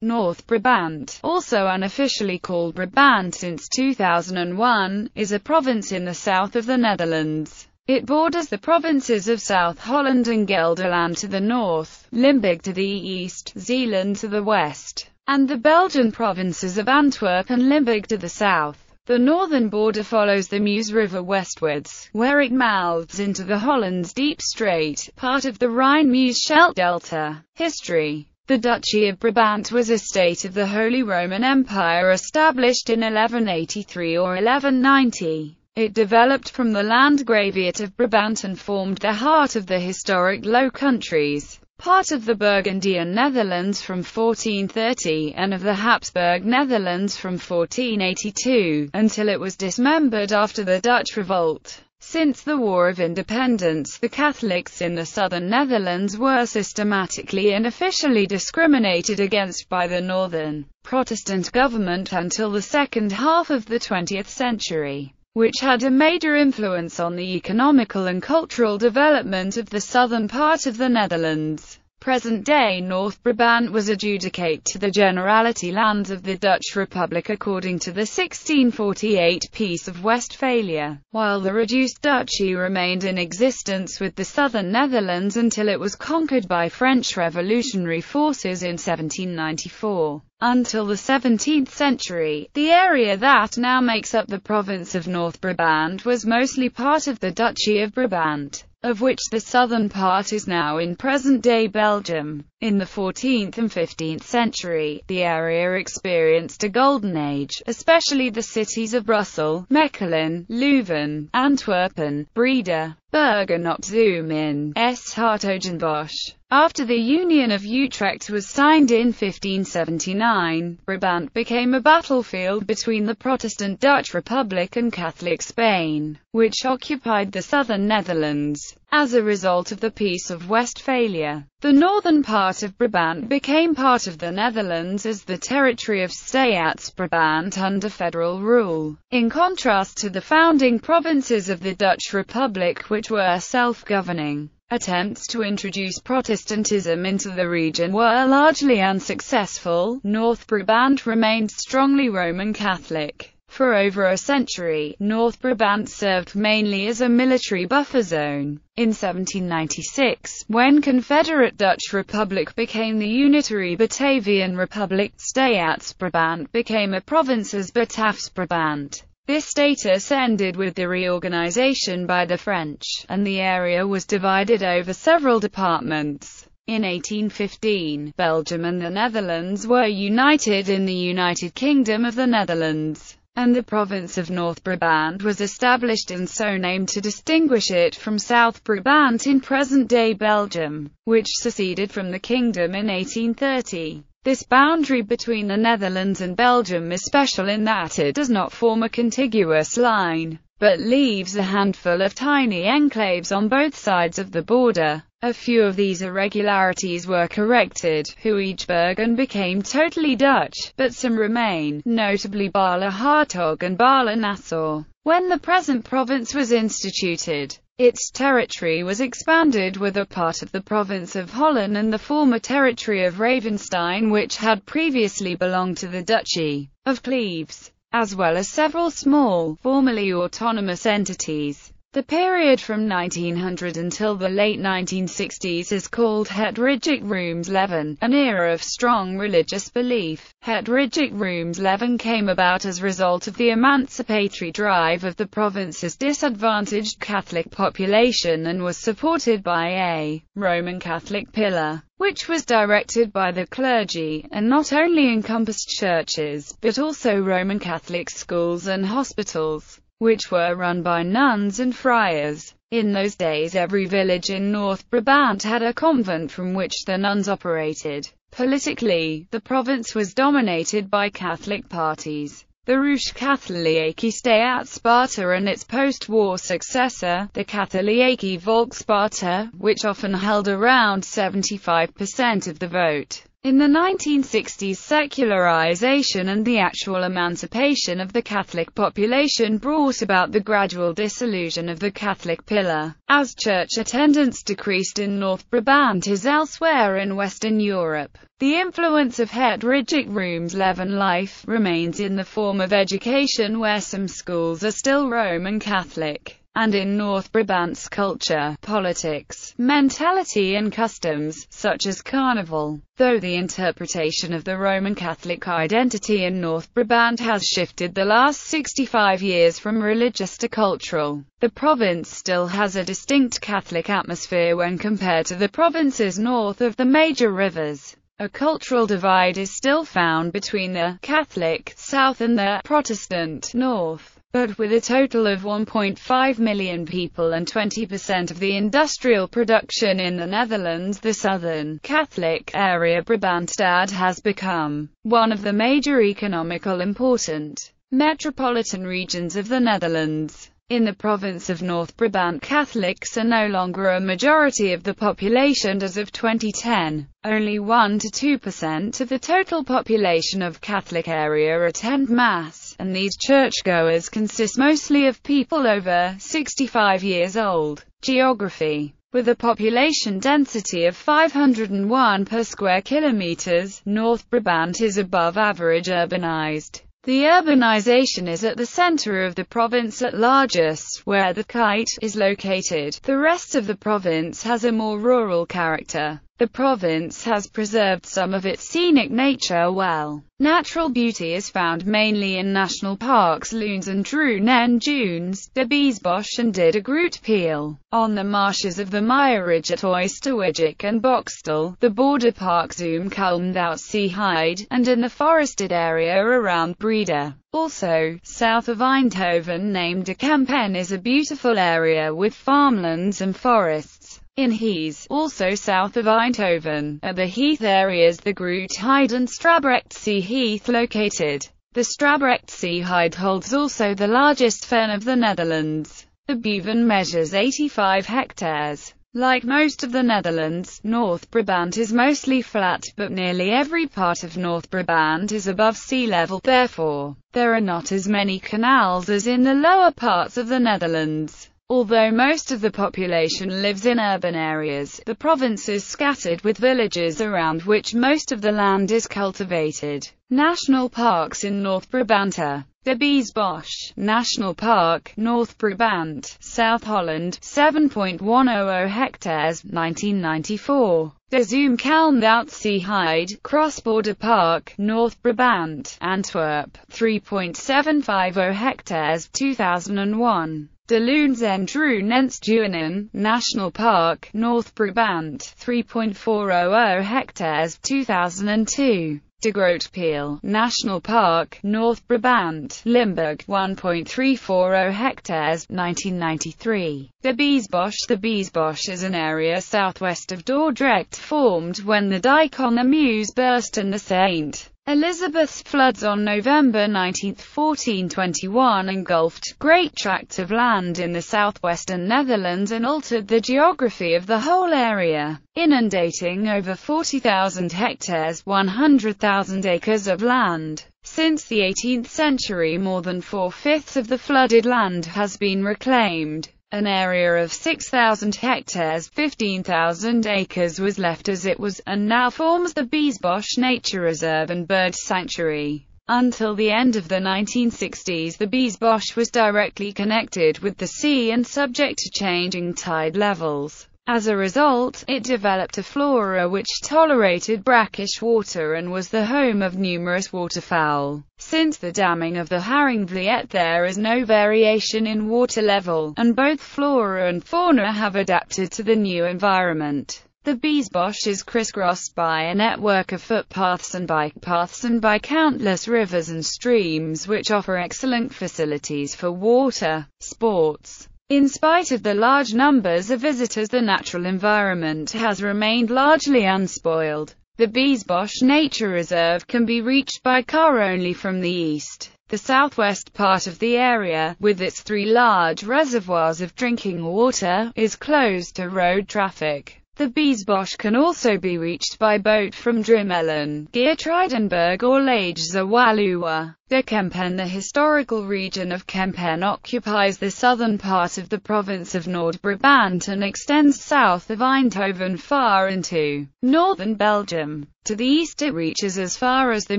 North Brabant, also unofficially called Brabant since 2001, is a province in the south of the Netherlands. It borders the provinces of South Holland and Gelderland to the north, Limburg to the east, Zeeland to the west, and the Belgian provinces of Antwerp and Limburg to the south. The northern border follows the Meuse River westwards, where it mouths into the Hollands Diep Strait, part of the Rhine-Meuse-Scheldt Delta. History the Duchy of Brabant was a state of the Holy Roman Empire established in 1183 or 1190. It developed from the Landgraviate of Brabant and formed the heart of the historic Low Countries, part of the Burgundian Netherlands from 1430, and of the Habsburg Netherlands from 1482, until it was dismembered after the Dutch Revolt. Since the War of Independence, the Catholics in the southern Netherlands were systematically and officially discriminated against by the northern Protestant government until the second half of the 20th century, which had a major influence on the economical and cultural development of the southern part of the Netherlands. Present-day North Brabant was adjudicate to the Generality lands of the Dutch Republic according to the 1648 Peace of Westphalia, while the reduced duchy remained in existence with the southern Netherlands until it was conquered by French revolutionary forces in 1794. Until the 17th century, the area that now makes up the province of North Brabant was mostly part of the Duchy of Brabant of which the southern part is now in present-day Belgium. In the 14th and 15th century, the area experienced a golden age, especially the cities of Brussels, Mechelen, Leuven, Antwerpen, Breda, Bergen op Zoom in 's-Hertogenbosch. After the Union of Utrecht was signed in 1579, Brabant became a battlefield between the Protestant Dutch Republic and Catholic Spain, which occupied the southern Netherlands. As a result of the Peace of Westphalia, the northern part of Brabant became part of the Netherlands as the territory of Staats-Brabant under federal rule, in contrast to the founding provinces of the Dutch Republic which were self-governing. Attempts to introduce Protestantism into the region were largely unsuccessful. North Brabant remained strongly Roman Catholic. For over a century, North Brabant served mainly as a military buffer zone. In 1796, when Confederate Dutch Republic became the unitary Batavian Republic, Staats-Brabant became a province as Bataafs-Brabant. This status ended with the reorganization by the French, and the area was divided over several departments. In 1815, Belgium and the Netherlands were united in the United Kingdom of the Netherlands and the province of North Brabant was established and so named to distinguish it from South Brabant in present-day Belgium, which seceded from the kingdom in 1830. This boundary between the Netherlands and Belgium is special in that it does not form a contiguous line, but leaves a handful of tiny enclaves on both sides of the border. A few of these irregularities were corrected, Huijbergen became totally Dutch, but some remain, notably Baarle-Hertog and Baarle-Nassau. When the present province was instituted, its territory was expanded with a part of the province of Holland and the former territory of Ravenstein which had previously belonged to the Duchy of Cleves, as well as several small, formerly autonomous entities. The period from 1900 until the late 1960s is called Het Leven, an era of strong religious belief. Het Leven came about as a result of the emancipatory drive of the province's disadvantaged Catholic population and was supported by a Roman Catholic pillar which was directed by the clergy, and not only encompassed churches, but also Roman Catholic schools and hospitals which were run by nuns and friars. In those days every village in North Brabant had a convent from which the nuns operated. Politically, the province was dominated by Catholic parties. The Ruche Katholieke Staat-Sparta and its post-war successor, the Katholieke Volkspartij, which often held around 75% of the vote. In the 1960s secularization and the actual emancipation of the Catholic population brought about the gradual dissolution of the Catholic pillar. As church attendance decreased in North Brabant as elsewhere in Western Europe, the influence of Het Rooms-Leven life remains in the form of education where some schools are still Roman Catholic and in North Brabant's culture, politics, mentality and customs, such as carnival. Though the interpretation of the Roman Catholic identity in North Brabant has shifted the last 65 years from religious to cultural, the province still has a distinct Catholic atmosphere when compared to the provinces north of the major rivers. A cultural divide is still found between the Catholic South and the Protestant North. But with a total of 1.5 million people and 20% of the industrial production in the Netherlands, the southern Catholic area Brabantstad has become one of the major economical important metropolitan regions of the Netherlands. In the province of North Brabant Catholics are no longer a majority of the population as of 2010. Only 1 to 2% of the total population of Catholic area attend Mass, and these churchgoers consist mostly of people over 65 years old. Geography with a population density of 501 per square kilometers, North Brabant is above average urbanized. The urbanization is at the center of the province at largest, where the kite is located. The rest of the province has a more rural character. The province has preserved some of its scenic nature well. Natural beauty is found mainly in national parks Loons and Drunen Dunes, De Biesbosch and De Groot Peel. On the marshes of the Meierij at Oisterwijk and Boxtel, the border park Zoom Kalmthout Heide, and in the forested area around Breda. Also, south of Eindhoven named De Kempen is a beautiful area with farmlands and forests. In Heeze, also south of Eindhoven, are the heath areas the Groot Heide and Strabrechtse Heath located. The Strabrechtse Heide holds also the largest fen of the Netherlands. The Beuven measures 85 hectares. Like most of the Netherlands, North Brabant is mostly flat, but nearly every part of North Brabant is above sea level, therefore, there are not as many canals as in the lower parts of the Netherlands. Although most of the population lives in urban areas, the province is scattered with villages around which most of the land is cultivated. National parks in North Brabant De Biesbosch National Park, North Brabant, South Holland, 7.100 hectares, 1994. De Zoom Kalmthout Heide, Cross-Border Park, North Brabant, Antwerp, 3.750 hectares, 2001. De Loons en Drunen National Park, North Brabant, 3.400 hectares, 2002. De Groot Peel National Park, North Brabant, Limburg, 1.340 hectares, 1993. De Biesbosch The Biesbosch is an area southwest of Dordrecht formed when the dike on the Meuse burst and the St. Elizabeth's floods on November 19, 1421 engulfed great tracts of land in the southwestern Netherlands and altered the geography of the whole area, inundating over 40,000 hectares 100,000 acres of land. Since the 18th century more than four-fifths of the flooded land has been reclaimed. An area of 6,000 hectares 15,000 acres was left as it was, and now forms the Biesbosch Nature Reserve and Bird Sanctuary. Until the end of the 1960s the Biesbosch was directly connected with the sea and subject to changing tide levels. As a result, it developed a flora which tolerated brackish water and was the home of numerous waterfowl. Since the damming of the Haringvliet there is no variation in water level, and both flora and fauna have adapted to the new environment. The Biesbosch is crisscrossed by a network of footpaths and bike paths and by countless rivers and streams which offer excellent facilities for water, sports, in spite of the large numbers of visitors the natural environment has remained largely unspoiled. The Biesbosch Nature Reserve can be reached by car only from the east. The southwest part of the area, with its three large reservoirs of drinking water, is closed to road traffic. The Biesbosch can also be reached by boat from Drimmelen, Geertruidenberg or Lage Zwaluwe. The Kempen The historical region of Kempen occupies the southern part of the province of Noord-Brabant and extends south of Eindhoven far into northern Belgium. To the east it reaches as far as the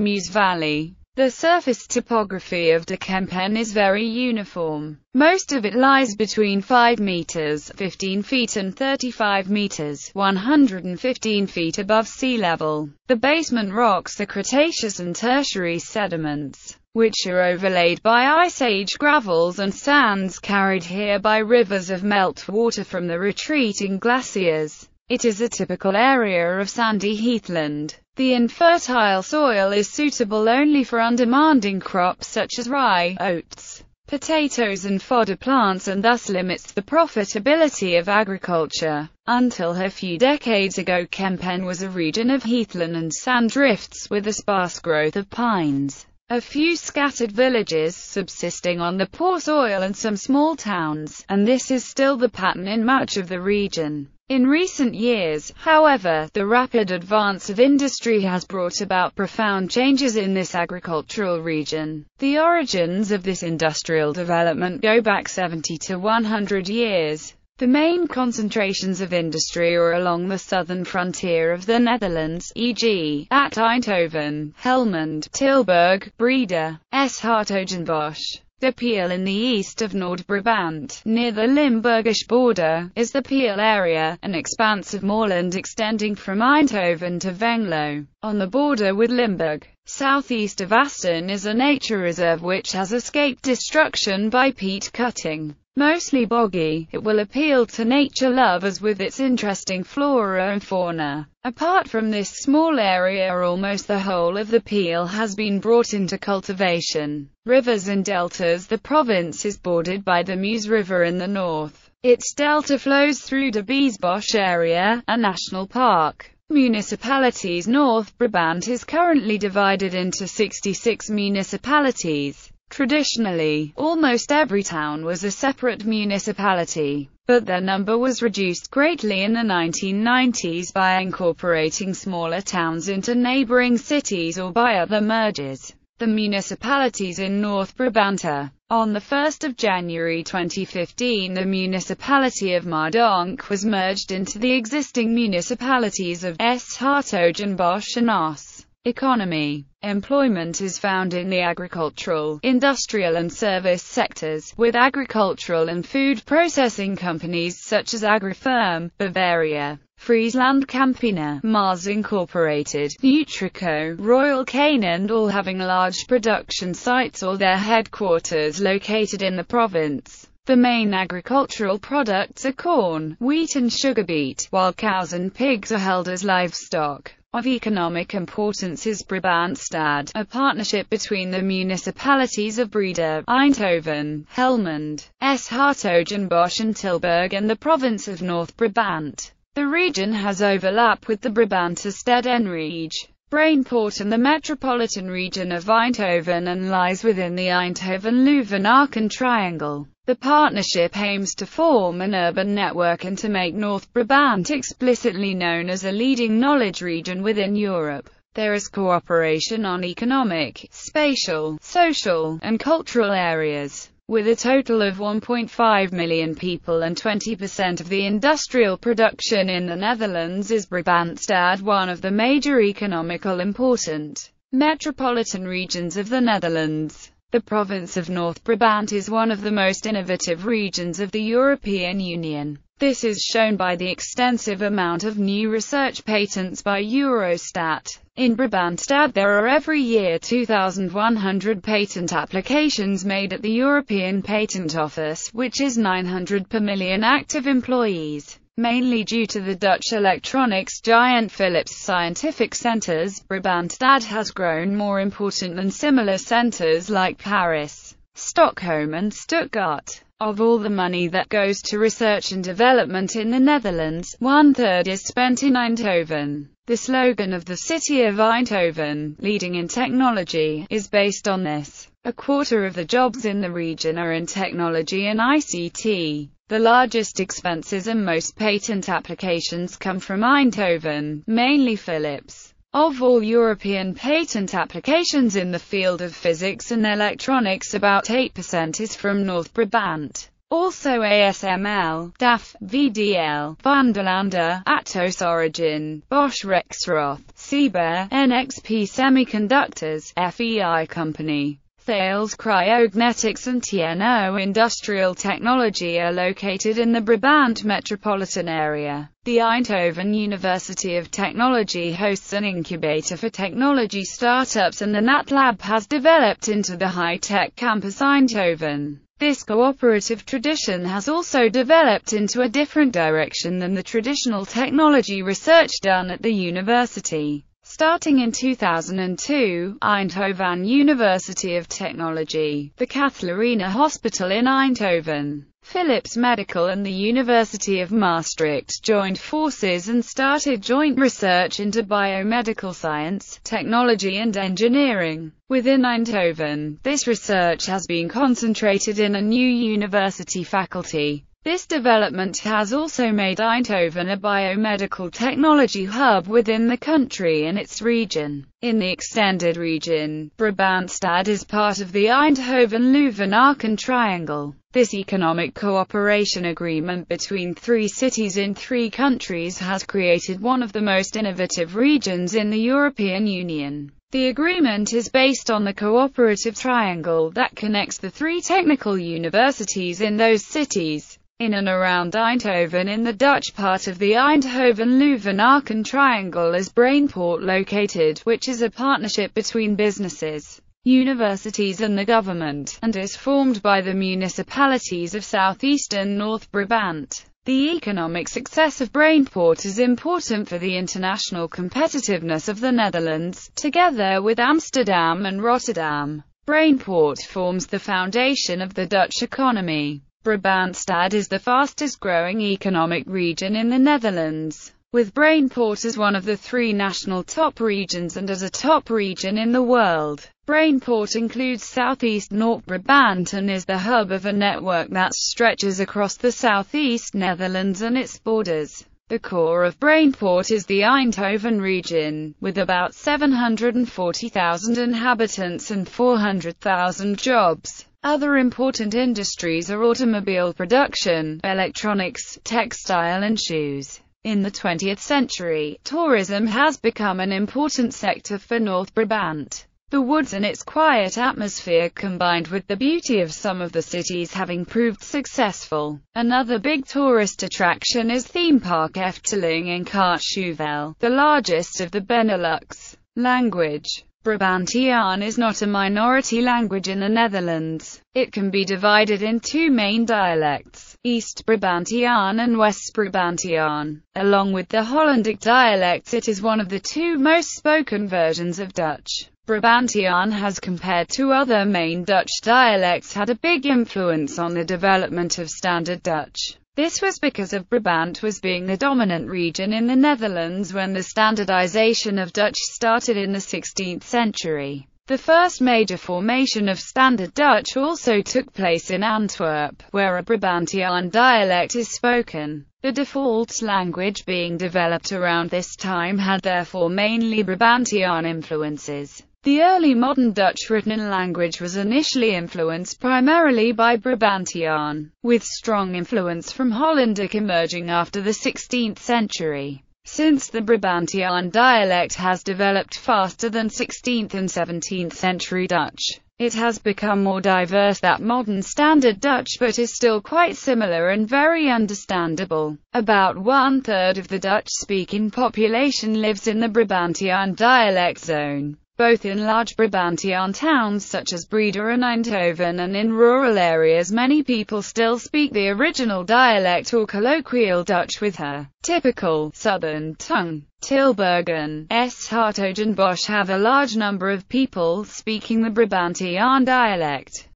Meuse Valley. The surface topography of De Kempen is very uniform. Most of it lies between 5 meters 15 feet and 35 meters 115 feet above sea level. The basement rocks are Cretaceous and Tertiary sediments, which are overlaid by Ice Age gravels and sands carried here by rivers of melt water from the retreating glaciers. It is a typical area of sandy heathland. The infertile soil is suitable only for undemanding crops such as rye, oats, potatoes and fodder plants and thus limits the profitability of agriculture. Until a few decades ago Kempen was a region of heathland and sand drifts with a sparse growth of pines. A few scattered villages subsisting on the poor soil and some small towns, and this is still the pattern in much of the region. In recent years, however, the rapid advance of industry has brought about profound changes in this agricultural region. The origins of this industrial development go back 70 to 100 years. The main concentrations of industry are along the southern frontier of the Netherlands, e.g., at Eindhoven, Helmond, Tilburg, Breda, 's-Hertogenbosch. The Peel in the east of Noord-Brabant, near the Limburgish border, is the Peel area, an expanse of moorland extending from Eindhoven to Venlo, on the border with Limburg. Southeast of Asten is a nature reserve which has escaped destruction by peat cutting. Mostly boggy, it will appeal to nature lovers with its interesting flora and fauna. Apart from this small area almost the whole of the Peel has been brought into cultivation. Rivers and deltas The province is bordered by the Meuse River in the north. Its delta flows through the Biesbosch area, a national park. Municipalities North Brabant is currently divided into 66 municipalities. Traditionally, almost every town was a separate municipality, but their number was reduced greatly in the 1990s by incorporating smaller towns into neighboring cities or by other mergers. The municipalities in North Brabant on 1 January 2015 the municipality of Maasdonk was merged into the existing municipalities of 's-Hertogenbosch and Oss. Economy Employment is found in the agricultural, industrial and service sectors, with agricultural and food processing companies such as Agrifirm, Bavaria, Friesland Campina, Mars Incorporated, Nutricia, Royal Canin all having large production sites or their headquarters located in the province. The main agricultural products are corn, wheat and sugar beet, while cows and pigs are held as livestock. Of economic importance is Brabantstad, a partnership between the municipalities of Breda, Eindhoven, Helmond, 's-Hertogenbosch and Tilburg and the province of North Brabant. The region has overlap with the Brabantse Stedenrij, Brainport and the metropolitan region of Eindhoven and lies within the Eindhoven-Leuven-Aachen triangle. The partnership aims to form an urban network and to make North Brabant explicitly known as a leading knowledge region within Europe. There is cooperation on economic, spatial, social, and cultural areas. With a total of 1.5 million people and 20% of the industrial production in the Netherlands is Brabantstad one of the major economical important metropolitan regions of the Netherlands. The province of North Brabant is one of the most innovative regions of the European Union. This is shown by the extensive amount of new research patents by Eurostat. In Brabantstad there are every year 2,100 patent applications made at the European Patent Office, which is 900 per million active employees. Mainly due to the Dutch electronics giant Philips scientific centers, Brabantstad has grown more important than similar centers like Paris, Stockholm and Stuttgart. Of all the money that goes to research and development in the Netherlands, one-third is spent in Eindhoven. The slogan of the city of Eindhoven, leading in technology, is based on this. A quarter of the jobs in the region are in technology and ICT. The largest expenses and most patent applications come from Eindhoven, mainly Philips. Of all European patent applications in the field of physics and electronics about 8% is from North Brabant. Also ASML, DAF, VDL, Vanderlande, Atos Origin, Bosch Rexroth, Siebel, NXP Semiconductors, FEI Company. Thales Cryogenics and TNO Industrial Technology are located in the Brabant metropolitan area. The Eindhoven University of Technology hosts an incubator for technology startups and the NatLab has developed into the high-tech campus Eindhoven. This cooperative tradition has also developed into a different direction than the traditional technology research done at the university. Starting in 2002, Eindhoven University of Technology, the Catharina Hospital in Eindhoven, Philips Medical and the University of Maastricht joined forces and started joint research into biomedical science, technology and engineering. Within Eindhoven, this research has been concentrated in a new university faculty, this development has also made Eindhoven a biomedical technology hub within the country and its region. In the extended region, Brabantstad is part of the Eindhoven-Leuven-Aachen Triangle. This economic cooperation agreement between three cities in three countries has created one of the most innovative regions in the European Union. The agreement is based on the cooperative triangle that connects the three technical universities in those cities in and around Eindhoven in the Dutch part of the Eindhoven-Leuven-Aachen Triangle is Brainport located, which is a partnership between businesses, universities and the government, and is formed by the municipalities of southeastern North Brabant. The economic success of Brainport is important for the international competitiveness of the Netherlands, together with Amsterdam and Rotterdam. Brainport forms the foundation of the Dutch economy. Brabantstad is the fastest growing economic region in the Netherlands, with Brainport as one of the three national top regions and as a top region in the world. Brainport includes southeast North Brabant and is the hub of a network that stretches across the southeast Netherlands and its borders. The core of Brainport is the Eindhoven region, with about 740,000 inhabitants and 400,000 jobs. Other important industries are automobile production, electronics, textile and shoes. In the 20th century, tourism has become an important sector for North Brabant. The woods and its quiet atmosphere combined with the beauty of some of the cities having proved successful. Another big tourist attraction is theme park Efteling in Kaatsheuvel, the largest of the Benelux. Language Brabantian is not a minority language in the Netherlands. It can be divided in two main dialects, East Brabantian and West Brabantian. Along with the Hollandic dialects it is one of the two most spoken versions of Dutch. Brabantian has compared to other main Dutch dialects had a big influence on the development of Standard Dutch. This was because of Brabant was being the dominant region in the Netherlands when the standardization of Dutch started in the 16th century. The first major formation of Standard Dutch also took place in Antwerp, where a Brabantian dialect is spoken. The default language being developed around this time had therefore mainly Brabantian influences. The early modern Dutch written language was initially influenced primarily by Brabantian, with strong influence from Hollandic emerging after the 16th century. Since the Brabantian dialect has developed faster than 16th and 17th century Dutch, it has become more diverse than modern Standard Dutch but is still quite similar and very understandable. About one-third of the Dutch-speaking population lives in the Brabantian dialect zone both in large Brabantian towns such as Breda and Eindhoven and in rural areas many people still speak the original dialect or colloquial Dutch with her typical southern tongue. Tilburg and 's-Hertogenbosch have a large number of people speaking the Brabantian dialect.